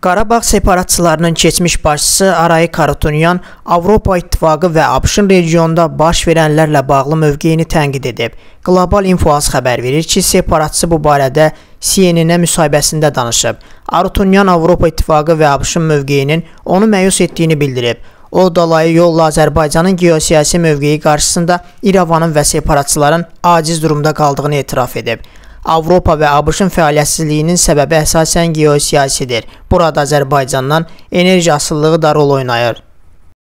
Qarabağ separatçılarının keçmiş başçısı Arayik Harutyunyan Avropa İttifaqı və ABŞ-ın regionda baş verənlərlə bağlı mövqeyini tənqid edib. Qlobal Info-az xəbər verir ki, separatçı bu barədə CNN-ə müsahibəsində danışıb. Harutyunyan Avropa İttifaqı və ABŞ-ın mövqeyinin onu məyus etdiyini bildirib. O, dolayı yolla Azərbaycanın geosiyasi mövqeyi qarşısında İrəvanın və separatçıların aciz durumda qaldığını etiraf edib. Avropa və ABŞ-ın fəaliyyətsizliyinin səbəbi əsasən geosiyasidir. Burada Azərbaycandan enerji asılılığı da rol oynayır.